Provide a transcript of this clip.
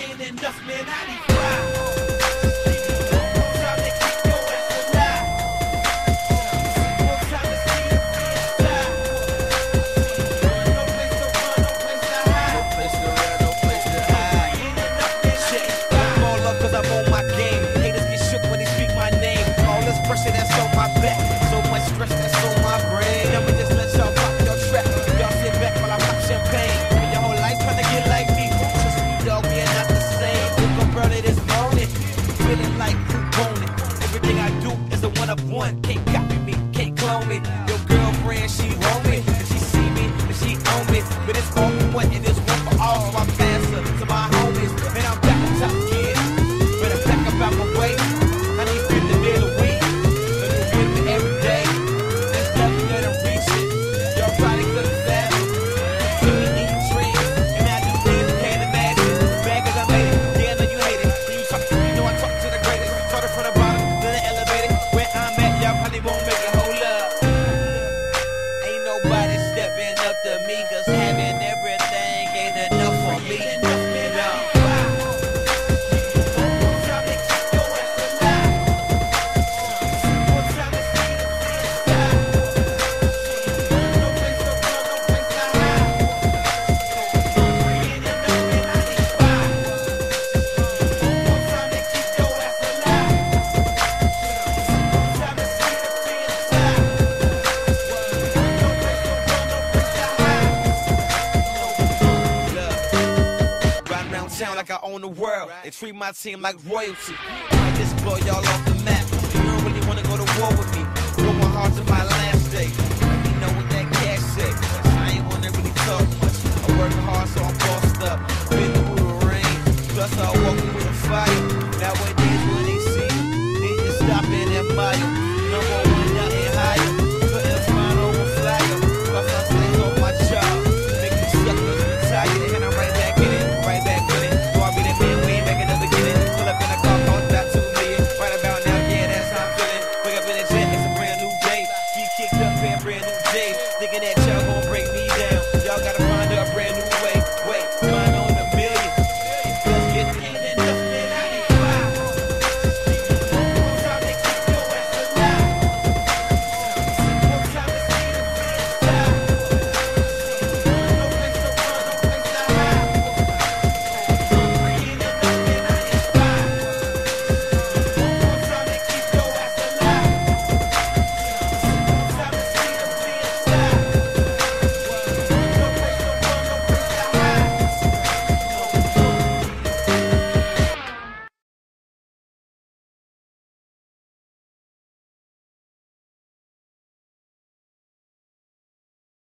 ain't enough, man. I need five. One stepping up like I own the world. They treat my team like royalty. I just blow y'all off the map. You don't really wanna go to war with me. Going hard to my last day. You know what that cash say. I ain't wanna really talk much. I work hard so I'm bossed up. Been through the rain. Plus I walk with a fire. Nowadays when they see me, they just stop and admire.